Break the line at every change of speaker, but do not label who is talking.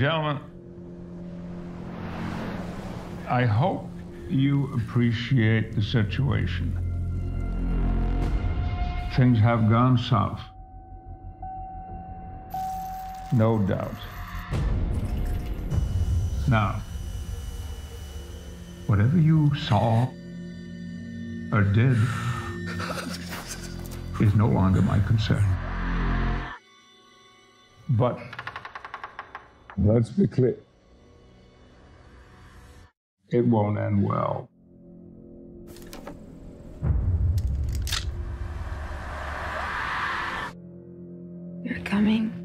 Gentlemen, I hope you appreciate the situation. Things have gone south. No doubt. Now, whatever you saw or did is no longer my concern. But let's be clear. It won't end well.
You're coming.